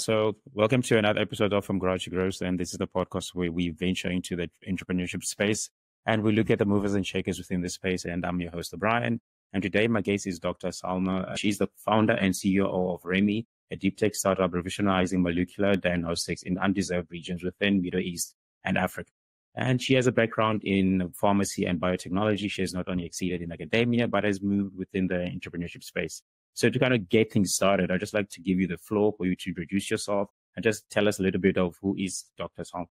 So, welcome to another episode of From Garage to Growth. And this is the podcast where we venture into the entrepreneurship space and we look at the movers and shakers within the space. And I'm your host, Brian. And today my guest is Dr. Salma. She's the founder and CEO of Remi, a deep tech startup revolutionizing molecular diagnostics in undeserved regions within Middle East and Africa. And she has a background in pharmacy and biotechnology. She has not only exceeded in academia, but has moved within the entrepreneurship space. So to kind of get things started, I'd just like to give you the floor for you to introduce yourself and just tell us a little bit of who is Dr. Song.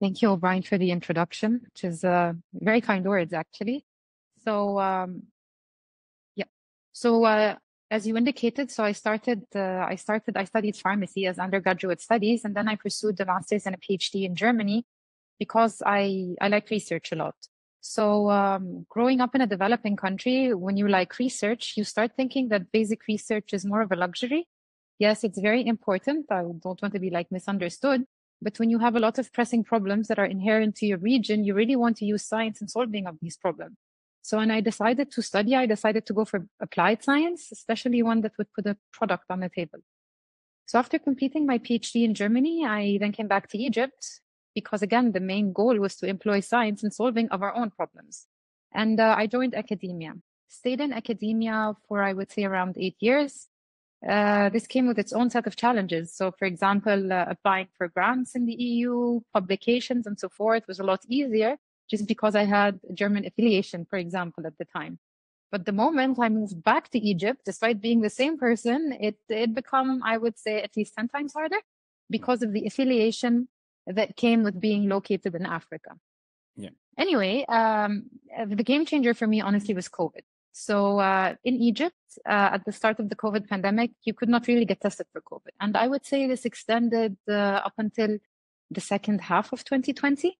Thank you, O'Brien, for the introduction, which is uh, very kind words, actually. So, um, yeah. So, uh, as you indicated, so I started, uh, I started, I studied pharmacy as undergraduate studies, and then I pursued a master's and a PhD in Germany because I, I like research a lot. So, um, growing up in a developing country, when you like research, you start thinking that basic research is more of a luxury. Yes, it's very important. I don't want to be like misunderstood. But when you have a lot of pressing problems that are inherent to your region, you really want to use science in solving of these problems. So when I decided to study, I decided to go for applied science, especially one that would put a product on the table. So after completing my PhD in Germany, I then came back to Egypt because again, the main goal was to employ science in solving of our own problems. And uh, I joined academia, stayed in academia for, I would say, around eight years. Uh, this came with its own set of challenges. So, for example, uh, applying for grants in the EU, publications, and so forth was a lot easier just because I had German affiliation, for example, at the time. But the moment I moved back to Egypt, despite being the same person, it it become, I would say, at least 10 times harder because of the affiliation that came with being located in Africa. Yeah. Anyway, um, the game changer for me, honestly, was COVID. So uh, in Egypt, uh, at the start of the COVID pandemic, you could not really get tested for COVID. And I would say this extended uh, up until the second half of 2020.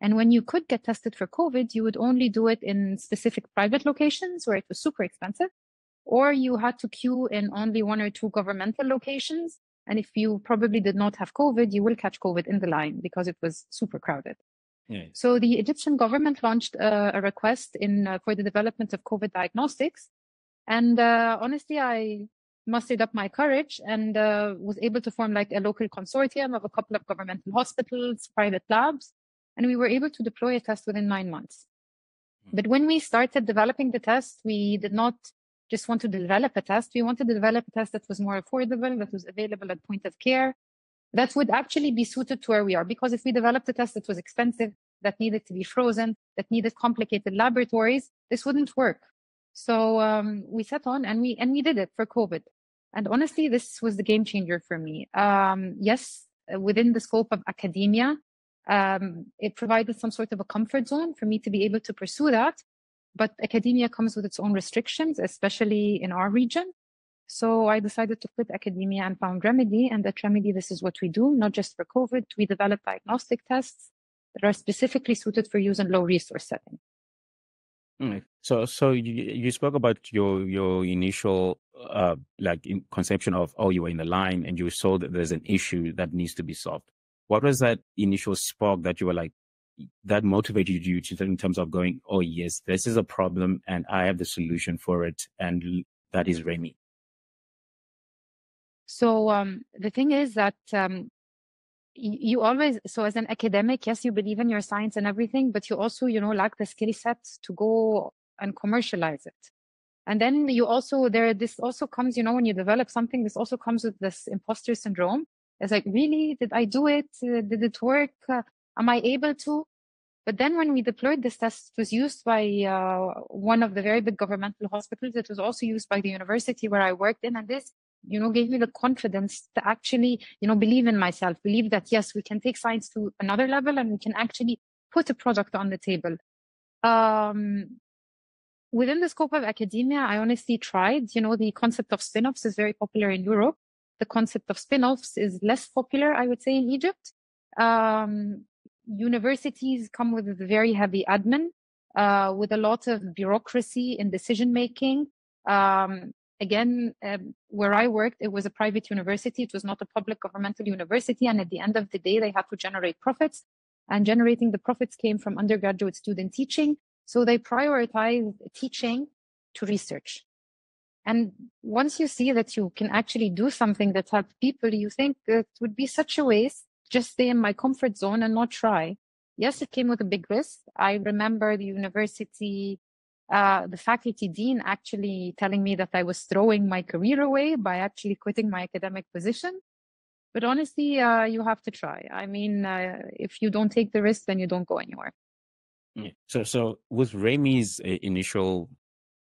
And when you could get tested for COVID, you would only do it in specific private locations where it was super expensive, or you had to queue in only one or two governmental locations and if you probably did not have COVID, you will catch COVID in the line because it was super crowded. Yeah. So the Egyptian government launched a, a request in uh, for the development of COVID diagnostics, and uh, honestly, I mustered up my courage and uh, was able to form like a local consortium of a couple of governmental hospitals, private labs, and we were able to deploy a test within nine months. Mm-hmm. But when we started developing the test, we did not just want to develop a test. We wanted to develop a test that was more affordable, that was available at point of care, that would actually be suited to where we are. Because if we developed a test that was expensive, that needed to be frozen, that needed complicated laboratories, this wouldn't work. So um, we set on and we and we did it for COVID. And honestly, this was the game changer for me. Um, yes, within the scope of academia, um, it provided some sort of a comfort zone for me to be able to pursue that. But academia comes with its own restrictions, especially in our region. So I decided to quit academia and found Reme-D. And at Reme-D, this is what we do, not just for COVID. We develop diagnostic tests that are specifically suited for use in low resource setting. Mm. So, so you, you spoke about your your initial uh, like conception of oh you were in the line and you saw that there's an issue that needs to be solved. What was that initial spark that you were like that motivated you to in terms of going, oh yes, this is a problem and I have the solution for it, and that is Remy. So um, the thing is that um, you always so as an academic, yes, you believe in your science and everything, but you also you know lack the skill set to go and commercialize it. And then you also there this also comes you know when you develop something, this also comes with this imposter syndrome. It's like really, did I do it? Uh, did it work? Uh, am I able to? But then when we deployed this test, it was used by uh, one of the very big governmental hospitals. It was also used by the university where I worked in. And this, you know, gave me the confidence to actually, you know, believe in myself, believe that, yes, we can take science to another level and we can actually put a product on the table. Um, within the scope of academia, I honestly tried, you know, the concept of spin-offs is very popular in Europe. The concept of spin-offs is less popular, I would say, in Egypt. Um, universities come with very heavy admin, uh, with a lot of bureaucracy in decision making. Um, again, um, where I worked, it was a private university. It was not a public governmental university. And at the end of the day, they had to generate profits. And generating the profits came from undergraduate student teaching. So they prioritized teaching to research. And once you see that you can actually do something that helps people, you think it would be such a waste, just stay in my comfort zone and not try. Yes, it came with a big risk. I remember the university, uh, the faculty dean actually telling me that I was throwing my career away by actually quitting my academic position. But honestly, uh, you have to try. I mean, uh, if you don't take the risk, then you don't go anywhere. Yeah. So, so with Remy's uh, initial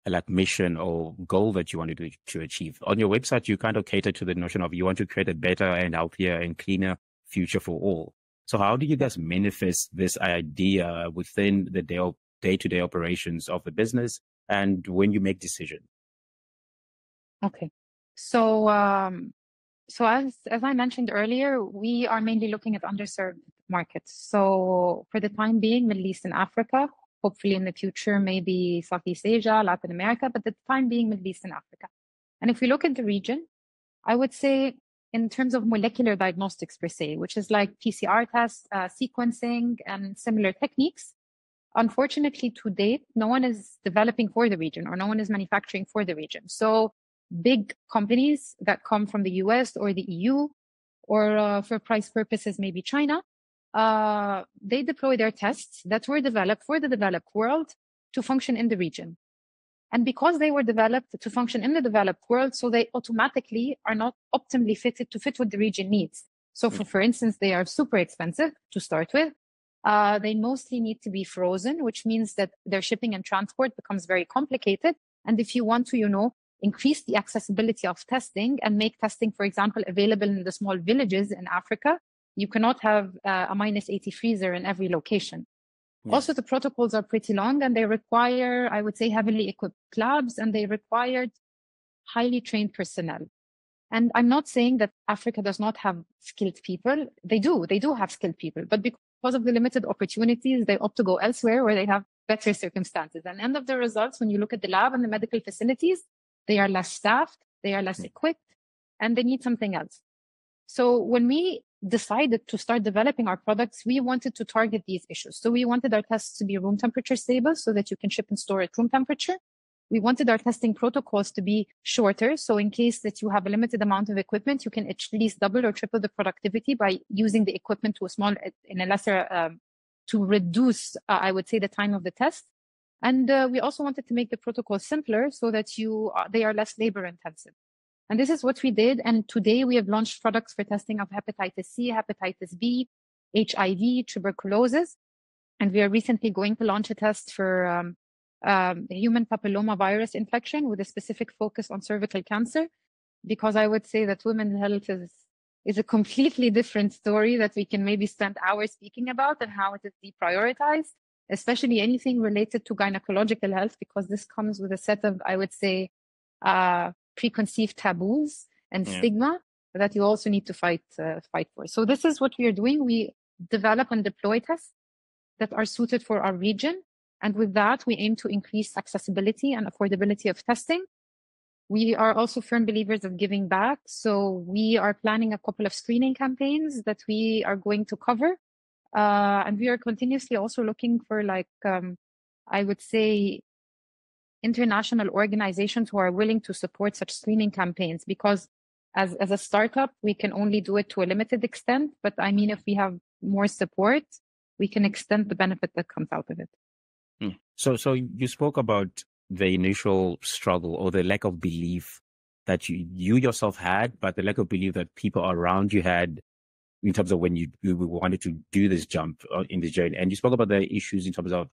like mission or goal that you wanted to, to achieve on your website, you kind of cater to the notion of you want to create a better and healthier and cleaner future for all. So, how do you guys manifest this idea within the day to day operations of the business and when you make decisions? Okay. So, um, so as, as I mentioned earlier, we are mainly looking at underserved markets. So for the time being, Middle East and Africa, hopefully in the future, maybe Southeast Asia, Latin America, but the time being Middle East and Africa. And if we look at the region, I would say in terms of molecular diagnostics per se, which is like PCR tests, uh, sequencing, and similar techniques, unfortunately to date, no one is developing for the region or no one is manufacturing for the region. So big companies that come from the US or the EU, or uh, for price purposes, maybe China, uh, they deploy their tests that were developed for the developed world to function in the region. And because they were developed to function in the developed world, so they automatically are not optimally fitted to fit what the region needs. So, for, for instance, they are super expensive to start with. Uh, they mostly need to be frozen, which means that their shipping and transport becomes very complicated. And if you want to, you know, increase the accessibility of testing and make testing, for example, available in the small villages in Africa. You cannot have uh, a minus 80 freezer in every location. Also, the protocols are pretty long and they require, I would say, heavily equipped labs and they required highly trained personnel. And I'm not saying that Africa does not have skilled people. They do. They do have skilled people, but because of the limited opportunities, they opt to go elsewhere where they have better circumstances. And end of the results, when you look at the lab and the medical facilities, they are less staffed, they are less hmm. equipped, and they need something else. So when we decided to start developing our products, we wanted to target these issues. So we wanted our tests to be room temperature stable so that you can ship and store at room temperature. We wanted our testing protocols to be shorter. So in case that you have a limited amount of equipment, you can at least double or triple the productivity by using the equipment to a small, in a lesser, um, to reduce, uh, I would say, the time of the test. And uh, we also wanted to make the protocol simpler so that you uh, they are less labor intensive. And this is what we did. And today we have launched products for testing of hepatitis C, hepatitis B, HIV, tuberculosis. And we are recently going to launch a test for um, um, human papilloma virus infection with a specific focus on cervical cancer, because I would say that women's health is is a completely different story that we can maybe spend hours speaking about and how it is deprioritized especially anything related to gynecological health, because this comes with a set of, I would say, uh, preconceived taboos and yeah. stigma that you also need to fight uh, fight for. So this is what we are doing. We develop and deploy tests that are suited for our region, and with that, we aim to increase accessibility and affordability of testing. We are also firm believers of giving back. So we are planning a couple of screening campaigns that we are going to cover uh, and we are continuously also looking for like um, i would say international organizations who are willing to support such screening campaigns because as, as a startup we can only do it to a limited extent but i mean if we have more support we can extend the benefit that comes out of it hmm. so so you spoke about the initial struggle or the lack of belief that you, you yourself had but the lack of belief that people around you had in terms of when you, you wanted to do this jump uh, in the journey. And you spoke about the issues in terms of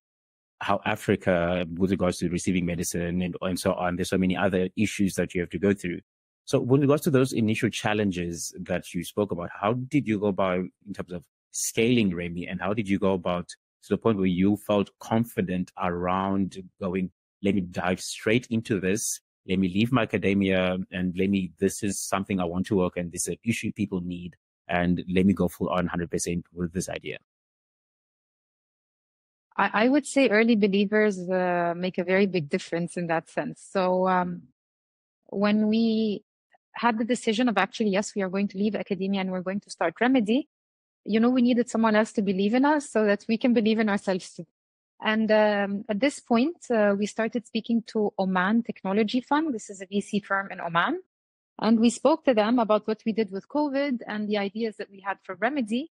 how Africa, with regards to receiving medicine and, and so on, there's so many other issues that you have to go through. So with regards to those initial challenges that you spoke about, how did you go about in terms of scaling Remy and how did you go about to the point where you felt confident around going, let me dive straight into this. Let me leave my academia and let me, this is something I want to work and this is an issue people need and let me go full on 100% with this idea? I, would say early believers uh, make a very big difference in that sense. So um, when we had the decision of actually, yes, we are going to leave academia and we're going to start Reme-D, you know, we needed someone else to believe in us so that we can believe in ourselves too. And um, at this point, uh, we started speaking to Oman Technology Fund. This is a VC firm in Oman. And we spoke to them about what we did with COVID and the ideas that we had for Reme-D.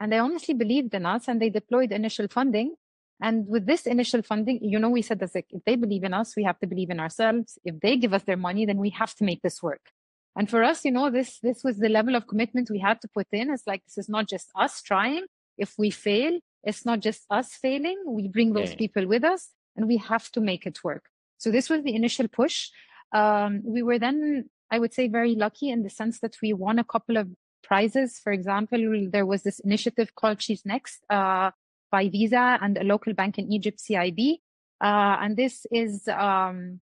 And they honestly believed in us and they deployed initial funding. And with this initial funding, you know, we said that if they believe in us, we have to believe in ourselves. If they give us their money, then we have to make this work. And for us, you know, this this was the level of commitment we had to put in. It's like this is not just us trying. If we fail, it's not just us failing. We bring those yeah. people with us, and we have to make it work. So this was the initial push. Um, we were then, I would say, very lucky in the sense that we won a couple of prizes. For example, there was this initiative called She's Next uh, by Visa and a local bank in Egypt, CIB. Uh, and this is um,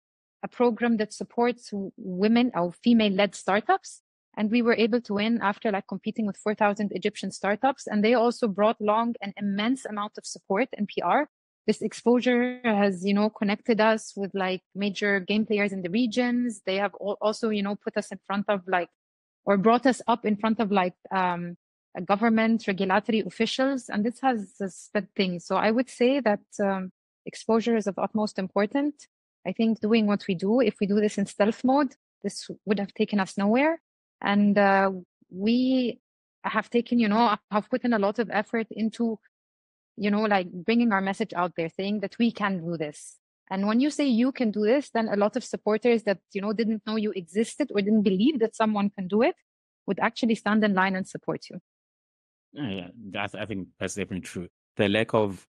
a program that supports women or female led startups. And we were able to win after like competing with 4,000 Egyptian startups. And they also brought along an immense amount of support and PR. This exposure has, you know, connected us with like major game players in the regions. They have also, you know, put us in front of like, or brought us up in front of like, um, government regulatory officials. And this has spread things. So I would say that, um, exposure is of utmost importance I think doing what we do, if we do this in stealth mode, this would have taken us nowhere. And uh, we have taken, you know, have put in a lot of effort into, you know, like bringing our message out there, saying that we can do this. And when you say you can do this, then a lot of supporters that, you know, didn't know you existed or didn't believe that someone can do it would actually stand in line and support you. Yeah, that's, I think that's definitely true. The lack of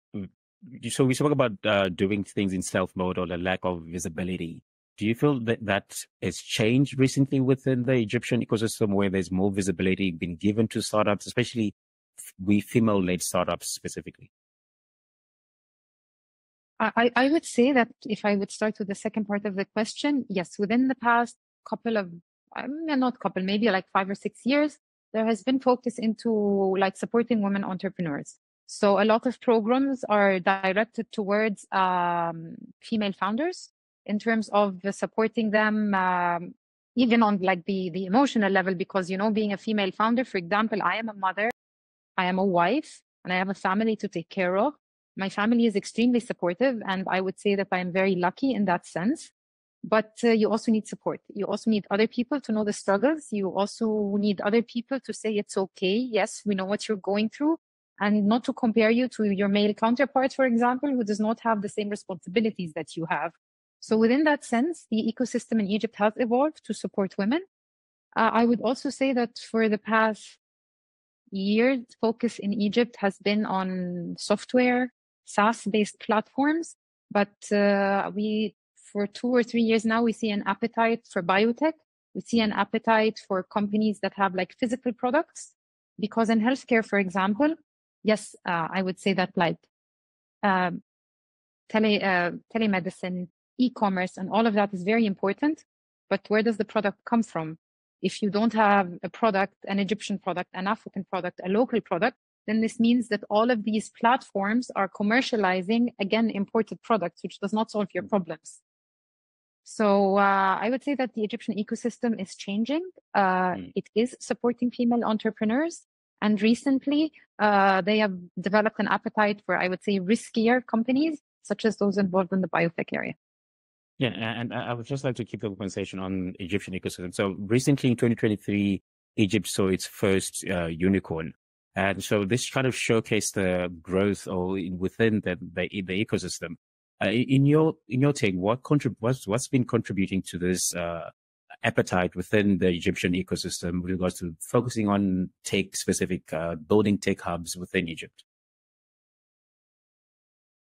so we spoke about uh, doing things in stealth mode or the lack of visibility. Do you feel that that has changed recently within the Egyptian ecosystem where there's more visibility being given to startups, especially we female led startups specifically? I, I would say that if I would start with the second part of the question, yes, within the past couple of, I mean, not couple, maybe like five or six years, there has been focus into like supporting women entrepreneurs. So a lot of programs are directed towards um, female founders in terms of supporting them, um, even on like the the emotional level, because you know, being a female founder, for example, I am a mother, I am a wife, and I have a family to take care of. My family is extremely supportive, and I would say that I am very lucky in that sense. But uh, you also need support. You also need other people to know the struggles. You also need other people to say it's okay. Yes, we know what you're going through and not to compare you to your male counterpart, for example, who does not have the same responsibilities that you have. So within that sense, the ecosystem in Egypt has evolved to support women. Uh, I would also say that for the past years, focus in Egypt has been on software, SaaS-based platforms. But uh, we, for two or three years now, we see an appetite for biotech. We see an appetite for companies that have like physical products. Because in healthcare, for example, yes, uh, I would say that like um, tele uh, telemedicine, e-commerce, and all of that is very important. But where does the product come from? If you don't have a product, an Egyptian product, an African product, a local product, then this means that all of these platforms are commercializing again imported products, which does not solve your problems. So uh, I would say that the Egyptian ecosystem is changing. Uh, mm. It is supporting female entrepreneurs, and recently, uh, they have developed an appetite for, I would say, riskier companies, such as those involved in the biotech area. Yeah, and I would just like to keep the conversation on Egyptian ecosystem. So recently in 2023, Egypt saw its first uh, unicorn. And so this kind of showcased the growth or within the, the, the ecosystem. Uh, in your in your take, what contrib- what's, what's been contributing to this uh, appetite within the Egyptian ecosystem with regards to focusing on tech specific, uh, building tech hubs within Egypt?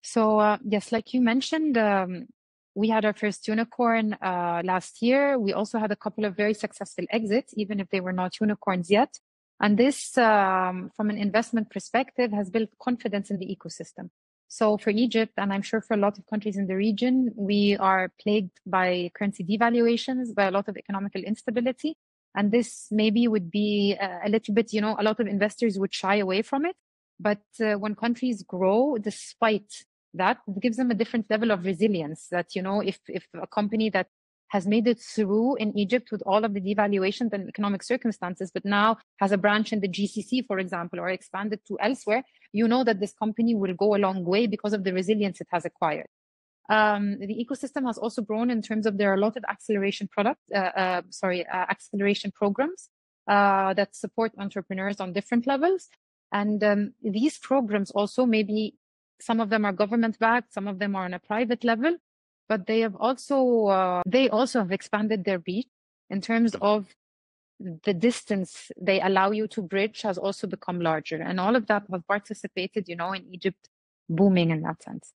So, uh, yes, like you mentioned, um, we had our first unicorn uh, last year. We also had a couple of very successful exits, even if they were not unicorns yet. And this, um, from an investment perspective, has built confidence in the ecosystem. So for Egypt, and I'm sure for a lot of countries in the region, we are plagued by currency devaluations, by a lot of economical instability. And this maybe would be a, little bit, you know, a lot of investors would shy away from it. But uh, when countries grow, despite that, it gives them a different level of resilience that, you know, if, if a company that has made it through in Egypt with all of the devaluations and economic circumstances, but now has a branch in the GCC, for example, or expanded to elsewhere, you know that this company will go a long way because of the resilience it has acquired. Um, the ecosystem has also grown in terms of there are a lot of acceleration product, uh, uh, sorry, uh, acceleration programs uh, that support entrepreneurs on different levels. And um, these programs also maybe some of them are government backed, some of them are on a private level, but they have also uh, they also have expanded their reach in terms of the distance they allow you to bridge has also become larger, and all of that has participated, you know, in Egypt booming in that sense.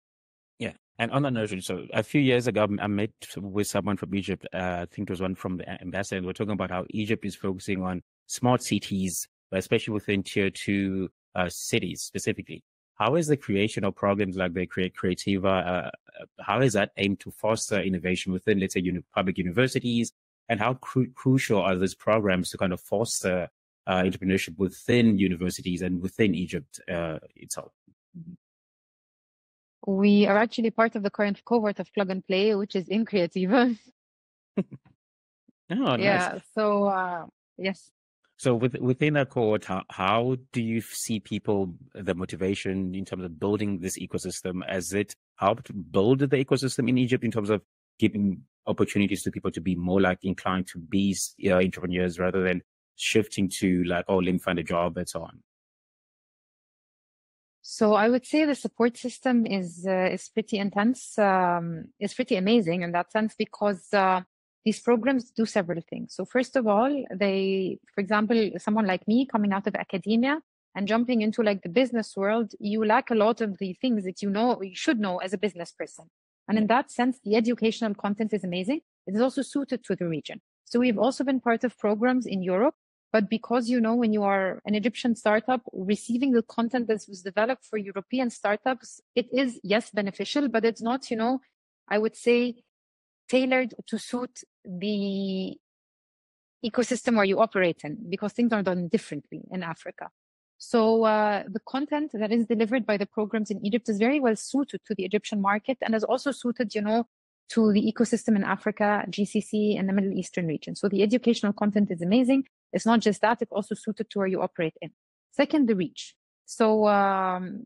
Yeah. And on that note, so a few years ago, I met with someone from Egypt. Uh, I think it was one from the ambassador. And we're talking about how Egypt is focusing on smart cities, especially within tier two uh, cities specifically. How is the creation of programs like the Create Creativa, uh, how is that aimed to foster innovation within, let's say, uni- public universities? And how cru- crucial are these programs to kind of foster uh, entrepreneurship within universities and within Egypt uh, itself? We are actually part of the current cohort of Plug and Play, which is in Creativa. oh, nice. Yeah. So, uh, yes. So with, within that cohort, how, how do you see people, the motivation in terms of building this ecosystem? As it helped build the ecosystem in Egypt in terms of giving opportunities to people to be more like inclined to be uh, entrepreneurs rather than shifting to like, oh, let me find a job and so on? So I would say the support system is uh, is pretty intense. Um, it's pretty amazing in that sense because uh, these programs do several things. So first of all, they, for example, someone like me coming out of academia and jumping into like the business world, you lack a lot of the things that you know, you should know as a business person. And in that sense, the educational content is amazing. It is also suited to the region. So we've also been part of programs in Europe, but because you know, when you are an Egyptian startup, receiving the content that was developed for European startups, it is yes beneficial, but it's not, you know, I would say tailored to suit the ecosystem where you operate in because things are done differently in Africa. So uh, the content that is delivered by the programs in Egypt is very well suited to the Egyptian market and is also suited, you know, to the ecosystem in Africa, GCC, and the Middle Eastern region. So the educational content is amazing. It's not just that; it's also suited to where you operate in. Second, the reach. So um,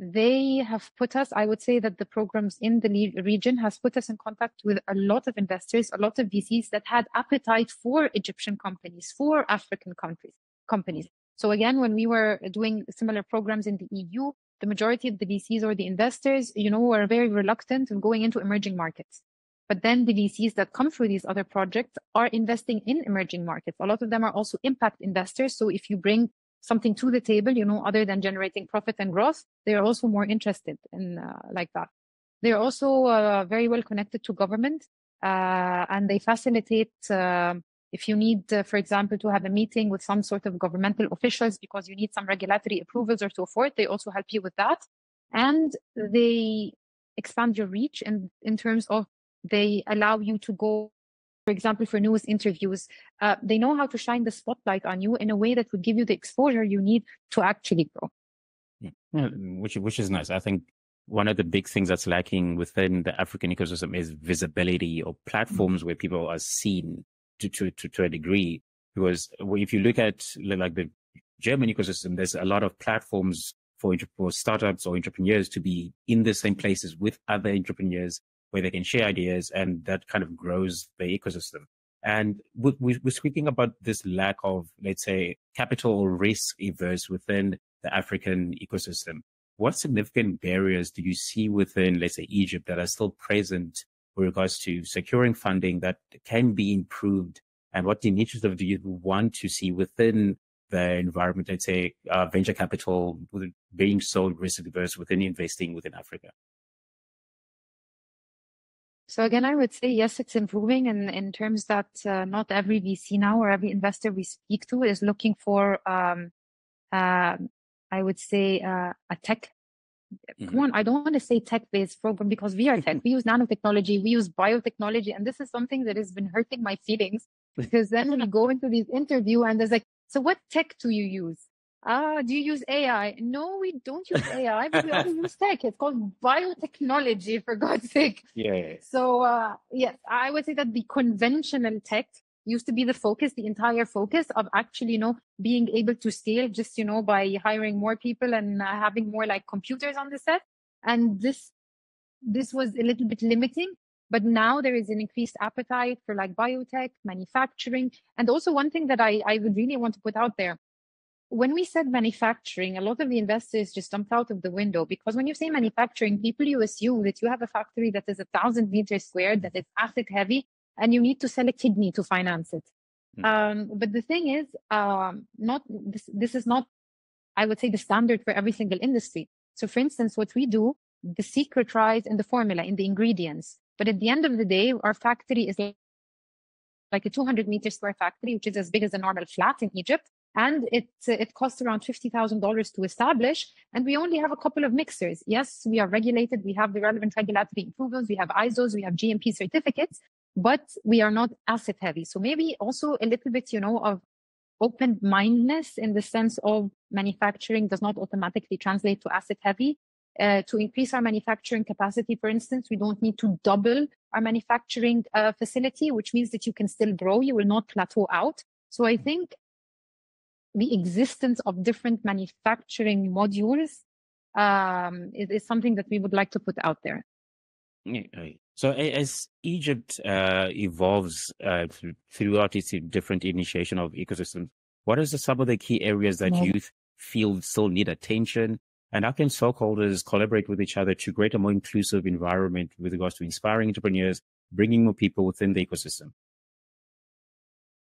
they have put us, I would say that the programs in the region has put us in contact with a lot of investors, a lot of VCs that had appetite for Egyptian companies, for African countries, companies. So again, when we were doing similar programs in the EU, the majority of the VCs or the investors, you know, were very reluctant in going into emerging markets. But then the VCs that come through these other projects are investing in emerging markets. A lot of them are also impact investors. So if you bring something to the table, you know, other than generating profit and growth, they are also more interested in uh, like that. They are also uh, very well connected to government, uh, and they facilitate. Uh, if you need, uh, for example, to have a meeting with some sort of governmental officials because you need some regulatory approvals or so forth, they also help you with that, and they expand your reach in in terms of they allow you to go for example, for news interviews, uh, they know how to shine the spotlight on you in a way that would give you the exposure you need to actually grow. Yeah, which which is nice. I think one of the big things that's lacking within the African ecosystem is visibility or platforms where people are seen to to to, to a degree. Because if you look at like the German ecosystem, there's a lot of platforms for, for startups or entrepreneurs to be in the same places with other entrepreneurs where they can share ideas and that kind of grows the ecosystem. And we're speaking about this lack of, let's say, capital risk averse within the African ecosystem. What significant barriers do you see within, let's say, Egypt that are still present with regards to securing funding that can be improved? And what initiative do you want to see within the environment, let's say, uh, venture capital being so risk averse within investing within Africa? So again, I would say yes, it's improving in, in terms that uh, not every VC now or every investor we speak to is looking for, um, uh, I would say, uh, a tech. Mm-hmm. Come on, I don't want to say tech-based program because we are tech. we use nanotechnology, we use biotechnology, and this is something that has been hurting my feelings because then we go into these interview and there's like, so what tech do you use? Uh, do you use AI? No, we don't use AI, but we also use tech. It's called biotechnology, for God's sake. Yeah. So, uh, yes, I would say that the conventional tech used to be the focus, the entire focus of actually, you know, being able to scale just, you know, by hiring more people and uh, having more like computers on the set. And this, this was a little bit limiting. But now there is an increased appetite for like biotech, manufacturing. And also one thing that I, I would really want to put out there. When we said manufacturing, a lot of the investors just jumped out of the window because when you say manufacturing, people you assume that you have a factory that is a thousand meters squared, that is asset heavy, and you need to sell a kidney to finance it. Mm. Um, but the thing is, um, not this, this is not, I would say, the standard for every single industry. So, for instance, what we do, the secret lies in the formula, in the ingredients. But at the end of the day, our factory is like a 200 meter square factory, which is as big as a normal flat in Egypt. And it, it costs around $50,000 to establish. And we only have a couple of mixers. Yes, we are regulated. We have the relevant regulatory approvals. We have ISOs. We have GMP certificates but we are not asset heavy. So maybe also a little bit, you know, of open mindedness in the sense of manufacturing does not automatically translate to asset heavy. Uh, to increase our manufacturing capacity, for instance, we don't need to double our manufacturing uh, facility, which means that you can still grow. You will not plateau out. So I think the existence of different manufacturing modules um, is, is something that we would like to put out there. So as Egypt uh, evolves uh, throughout its different initiation of ecosystems, what are some of the key areas that youth feel still need attention? And how can stakeholders collaborate with each other to create a more inclusive environment with regards to inspiring entrepreneurs, bringing more people within the ecosystem?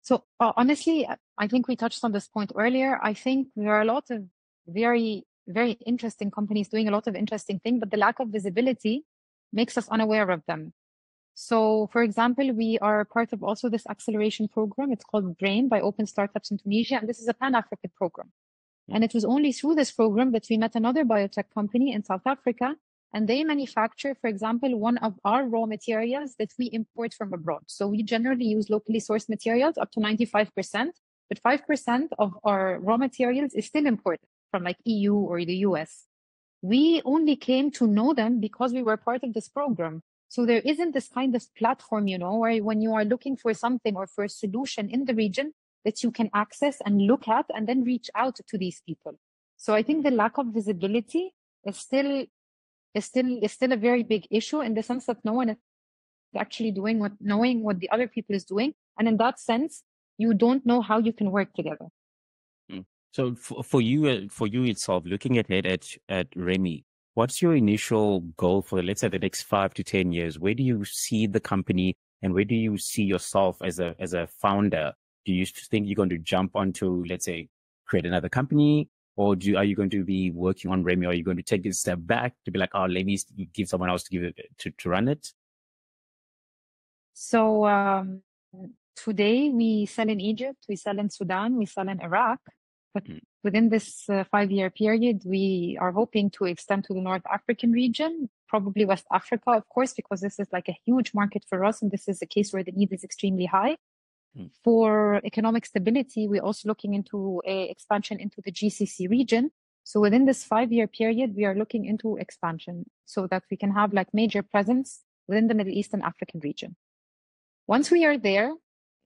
So uh, honestly, I think we touched on this point earlier. I think there are a lot of very, very interesting companies doing a lot of interesting things, but the lack of visibility makes us unaware of them. So, for example, we are part of also this acceleration program. It's called BRAIN by Open Startups in Tunisia, and this is a Pan African program. And it was only through this program that we met another biotech company in South Africa, and they manufacture, for example, one of our raw materials that we import from abroad. So we generally use locally sourced materials up to 95%, but 5% of our raw materials is still imported from like EU or the US we only came to know them because we were part of this program. So there isn't this kind of platform, you know, where when you are looking for something or for a solution in the region that you can access and look at and then reach out to these people. So I think the lack of visibility is still is still is still a very big issue in the sense that no one is actually doing what knowing what the other people is doing. And in that sense, you don't know how you can work together. So for, for you, uh, for you itself, looking ahead at, at Remy, what's your initial goal for, let's say, the next five to 10 years? Where do you see the company and where do you see yourself as a, as a founder? Do you think you're going to jump onto, let's say, create another company? Or do, are you going to be working on Remy? Or are you going to take a step back to be like, oh, let me give someone else to give it, to, to run it? So, um, today we sell in Egypt, we sell in Sudan, we sell in Iraq. But mm. within this uh, five year period, we are hoping to extend to the North African region, probably West Africa, of course, because this is like a huge market for us. And this is a case where the need is extremely high. Mm. For economic stability, we're also looking into a expansion into the GCC region. So within this five year period, we are looking into expansion so that we can have like major presence within the Middle East and African region. Once we are there,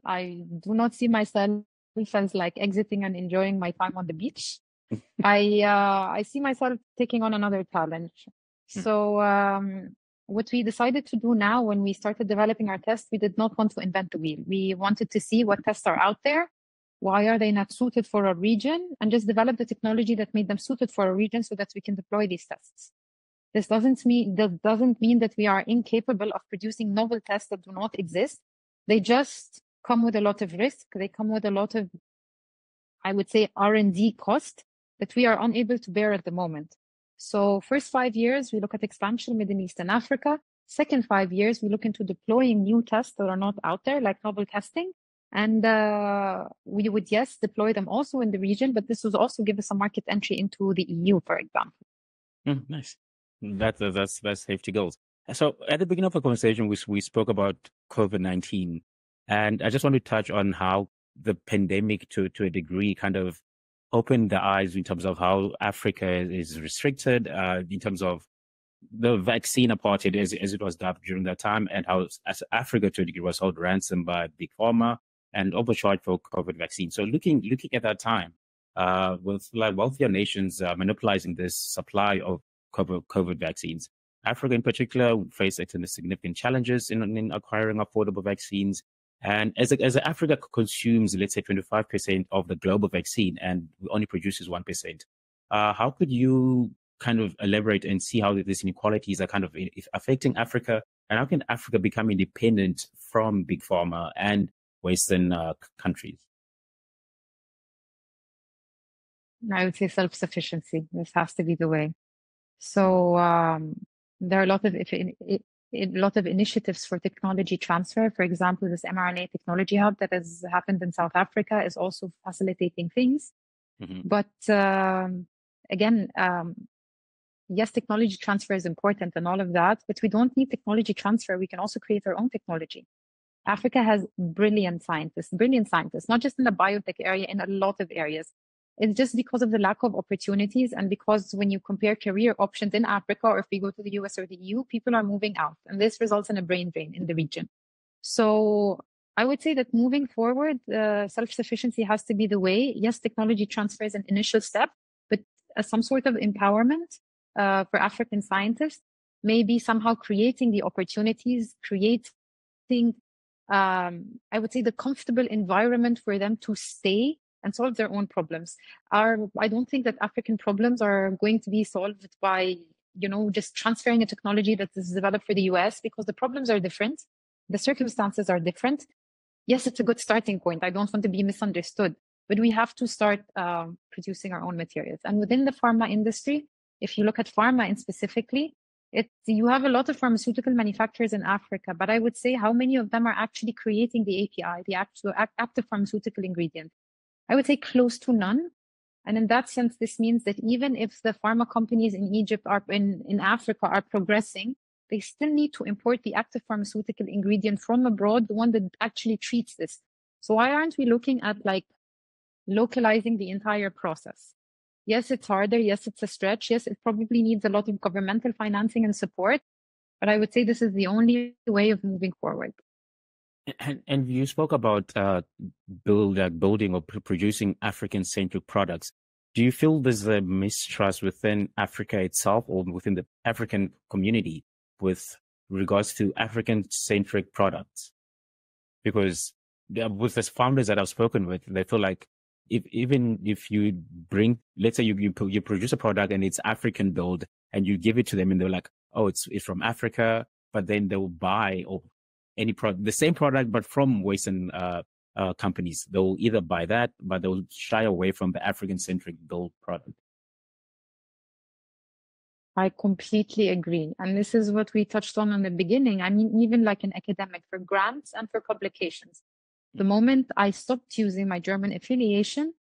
I do not see myself felt like exiting and enjoying my time on the beach. I uh, I see myself taking on another challenge. Hmm. So um, what we decided to do now when we started developing our tests, we did not want to invent the wheel. We wanted to see what tests are out there, why are they not suited for a region, and just develop the technology that made them suited for a region so that we can deploy these tests. This doesn't mean that doesn't mean that we are incapable of producing novel tests that do not exist. They just come with a lot of risk. They come with a lot of, I would say, R&D cost that we are unable to bear at the moment. So first five years, we look at expansion Middle East and Africa. Second five years, we look into deploying new tests that are not out there, like novel testing. And uh, we would, yes, deploy them also in the region, but this would also give us a market entry into the EU, for example. Mm, nice. That, that's, that's safety goals. So at the beginning of the conversation, we, we spoke about COVID-19 and I just want to touch on how the pandemic to, to a degree kind of opened the eyes in terms of how Africa is restricted, uh, in terms of the vaccine apartheid, as, as it was dubbed during that time, and how as Africa to a degree was held ransom by big pharma and overcharged for COVID vaccine. So looking looking at that time, uh, with like wealthier nations uh, monopolizing this supply of COVID, COVID vaccines, Africa in particular faced significant challenges in, in acquiring affordable vaccines. And as, as Africa consumes, let's say, 25% of the global vaccine and only produces 1%, uh, how could you kind of elaborate and see how these inequalities are kind of affecting Africa? And how can Africa become independent from big pharma and Western uh, countries? I would say self sufficiency. This has to be the way. So um, there are a lot of a lot of initiatives for technology transfer. For example, this mRNA technology hub that has happened in South Africa is also facilitating things. Mm-hmm. But um, again, um, yes, technology transfer is important and all of that, but we don't need technology transfer. We can also create our own technology. Africa has brilliant scientists, brilliant scientists, not just in the biotech area, in a lot of areas. It's just because of the lack of opportunities and because when you compare career options in Africa or if we go to the US or the EU, people are moving out and this results in a brain drain in the region. So I would say that moving forward, uh, self-sufficiency has to be the way. Yes, technology transfer is an initial step, but uh, some sort of empowerment uh, for African scientists, maybe somehow creating the opportunities, creating, um, I would say, the comfortable environment for them to stay and solve their own problems. Are I don't think that African problems are going to be solved by you know just transferring a technology that is developed for the US because the problems are different, the circumstances are different. Yes, it's a good starting point. I don't want to be misunderstood, but we have to start um, producing our own materials. And within the pharma industry, if you look at pharma in specifically, it you have a lot of pharmaceutical manufacturers in Africa, but I would say how many of them are actually creating the API, the actual active pharmaceutical ingredient. I would say close to none. And in that sense, this means that even if the pharma companies in Egypt are in, in Africa are progressing, they still need to import the active pharmaceutical ingredient from abroad, the one that actually treats this. So why aren't we looking at like localizing the entire process? Yes, it's harder. Yes, it's a stretch. Yes, it probably needs a lot of governmental financing and support. But I would say this is the only way of moving forward. And, and you spoke about uh, build, uh, building or producing African centric products. Do you feel there's a mistrust within Africa itself or within the African community with regards to African centric products? Because with the founders that I've spoken with, they feel like if even if you bring, let's say you, you, you produce a product and it's African build and you give it to them and they're like, oh, it's, it's from Africa, but then they'll buy or any product, the same product, but from Western uh, uh, companies. They'll either buy that, but they'll shy away from the African centric build product. I completely agree. And this is what we touched on in the beginning. I mean, even like an academic for grants and for publications. The moment I stopped using my German affiliation,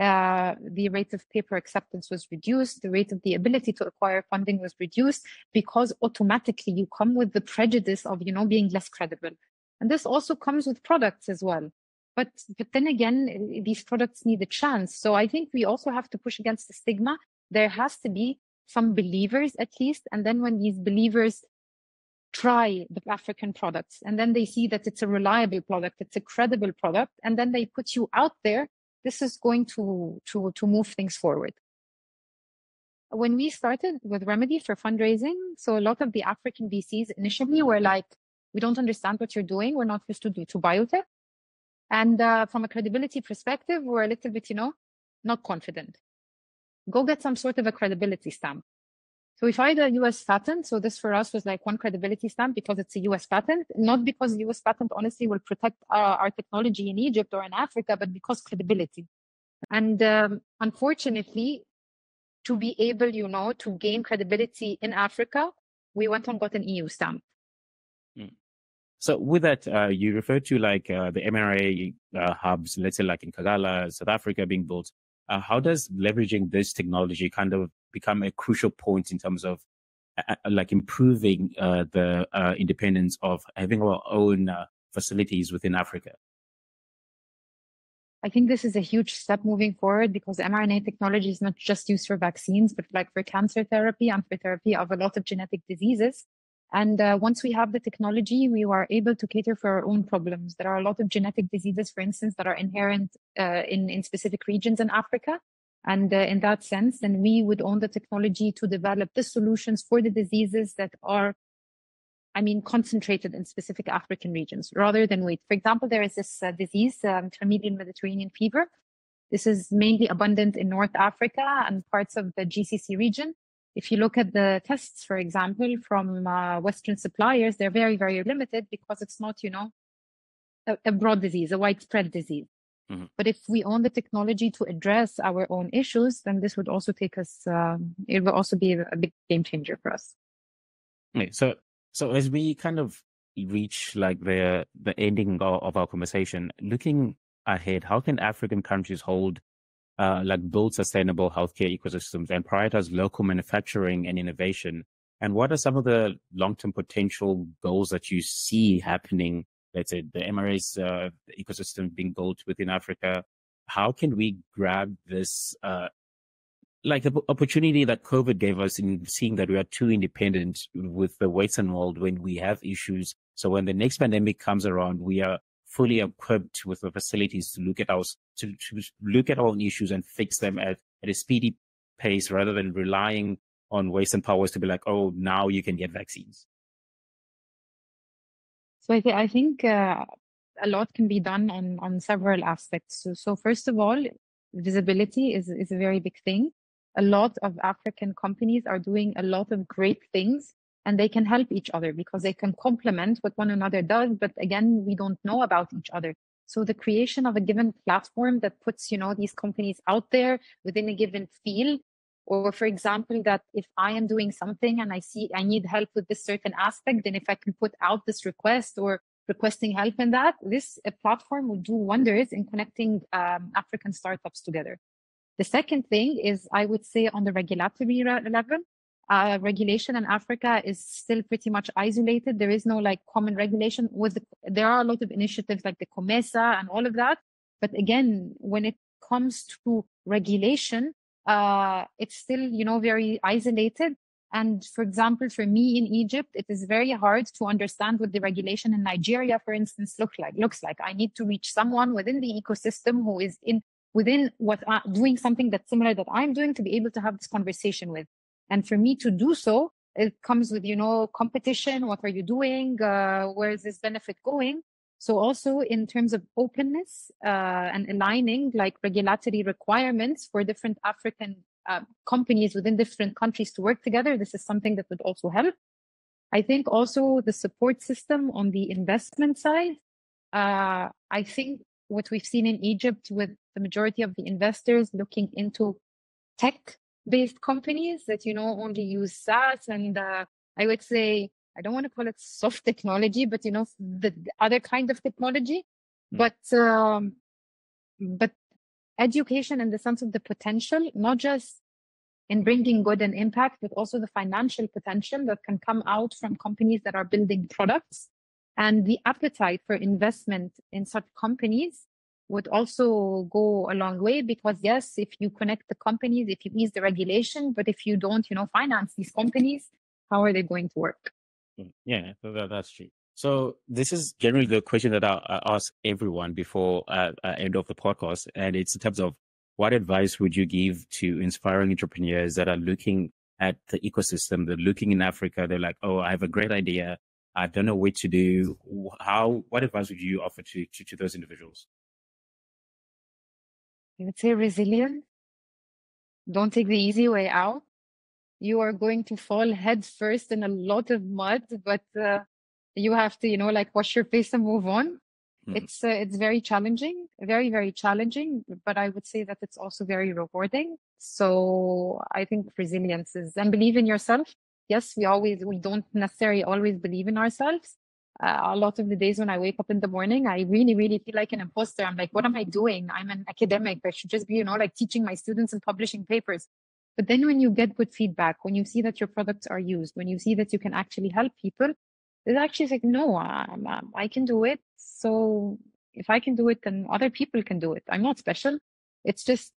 uh, the rate of paper acceptance was reduced, the rate of the ability to acquire funding was reduced because automatically you come with the prejudice of, you know, being less credible. And this also comes with products as well. But, but then again, these products need a chance. So I think we also have to push against the stigma. There has to be some believers at least. And then when these believers try the African products and then they see that it's a reliable product, it's a credible product, and then they put you out there this is going to, to, to move things forward. When we started with Reme-D for fundraising, so a lot of the African VCs initially were like, we don't understand what you're doing. We're not used to do to biotech. And uh, from a credibility perspective, we're a little bit, you know, not confident. Go get some sort of a credibility stamp. So we filed a US patent. So this for us was like one credibility stamp because it's a US patent, not because US patent honestly will protect our, our technology in Egypt or in Africa, but because credibility. And um, unfortunately, to be able, you know, to gain credibility in Africa, we went and got an EU stamp. Hmm. So with that, uh, you refer to like uh, the mRNA uh, hubs, let's say like in Kigali, South Africa being built. Uh, how does leveraging this technology kind of become a crucial point in terms of uh, uh like improving uh, the uh, independence of having our own uh, facilities within Africa? I think this is a huge step moving forward because mRNA technology is not just used for vaccines, but like for cancer therapy and for therapy of a lot of genetic diseases. And uh, once we have the technology, we are able to cater for our own problems. There are a lot of genetic diseases, for instance, that are inherent uh, in, in specific regions in Africa. And uh, in that sense, then we would own the technology to develop the solutions for the diseases that are I mean, concentrated in specific African regions rather than wait. For example, there is this uh, disease, um, Familial Mediterranean fever. This is mainly abundant in North Africa and parts of the GCC region. If you look at the tests, for example, from uh, Western suppliers, they're very, very limited because it's not, you know, a, a broad disease, a widespread disease. Mm-hmm. But if we own the technology to address our own issues, then this would also take us, um, it will also be a, a big game changer for us. Okay, so so as we kind of reach like the the ending of our conversation, looking ahead, how can African countries hold uh, like build sustainable healthcare ecosystems and prioritize local manufacturing and innovation? And what are some of the long term potential goals that you see happening? Let's say the mRNA's uh, ecosystem being built within Africa. How can we grab this uh, like the opportunity that COVID gave us in seeing that we are too independent with the Western world when we have issues. So when the next pandemic comes around, we are fully equipped with the facilities to look at our to, to look at our own issues and fix them at, at a speedy pace rather than relying on Western powers to be like, oh, now you can get vaccines. So I, th- I think uh, a lot can be done on on several aspects. So, so first of all, visibility is is a very big thing a lot of African companies are doing a lot of great things and they can help each other because they can complement what one another does. But again, we don't know about each other. So the creation of a given platform that puts, you know, these companies out there within a given field, or for example, that if I am doing something and I see I need help with this certain aspect, then if I can put out this request or requesting help in that, this platform will do wonders in connecting um, African startups together. The second thing is, I would say, on the regulatory level, uh, regulation in Africa is still pretty much isolated. There is no like common regulation. With the, there are a lot of initiatives like the COMESA and all of that, but again, when it comes to regulation, uh, it's still you know very isolated. And for example, for me in Egypt, it is very hard to understand what the regulation in Nigeria, for instance, look like. Looks like I need to reach someone within the ecosystem who is in within what I, doing something that's similar that I'm doing to be able to have this conversation with. And for me to do so, it comes with, you know, competition. What are you doing? Uh, where is this benefit going? So also in terms of openness uh, and aligning like regulatory requirements for different African uh, companies within different countries to work together, this is something that would also help. I think also the support system on the investment side. Uh, I think what we've seen in Egypt with the majority of the investors looking into tech based companies that, you know, only use SaaS and uh, I would say, I don't want to call it soft technology, but, you know, the, the other kind of technology. Mm. But, um, but education in the sense of the potential, not just in bringing good and impact, but also the financial potential that can come out from companies that are building products and the appetite for investment in such companies would also go a long way because yes if you connect the companies if you ease the regulation but if you don't you know finance these companies how are they going to work mm, yeah that's true so this is generally the question that i, ask everyone before uh, uh, end of the podcast and it's in terms of what advice would you give to inspiring entrepreneurs that are looking at the ecosystem they're looking in africa they're like oh i have a great idea I don't know what to do. How? What advice would you offer to to, to those individuals? I would say resilient. Don't take the easy way out. You are going to fall head first in a lot of mud, but uh, you have to, you know, like wash your face and move on. Mm. It's uh, it's very challenging, very very challenging, but I would say that it's also very rewarding. So I think resilience is and believe in yourself yes, we always, we don't necessarily always believe in ourselves. Uh, a lot of the days when I wake up in the morning, I really, really feel like an imposter. I'm like, what am I doing? I'm an academic. I should just be, you know, like teaching my students and publishing papers. But then when you get good feedback, when you see that your products are used, when you see that you can actually help people, it's actually like, no, um, um, I can do it. So if I can do it, then other people can do it. I'm not special. It's just,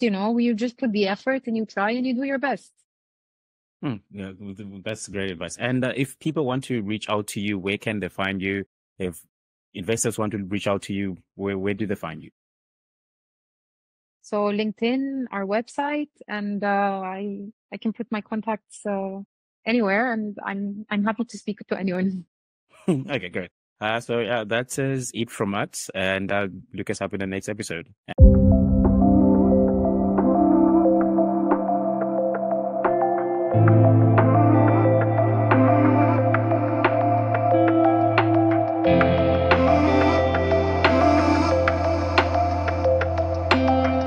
you know, you just put the effort and you try and you do your best. Hmm, yeah, that's great advice. And uh, if people want to reach out to you, where can they find you? If investors want to reach out to you, where, where do they find you? So LinkedIn, our website, and uh, I I can put my contacts uh, anywhere, and I'm I'm happy to speak to anyone. okay, great. Uh, so yeah, that is it from us, and uh, look us up in the next episode.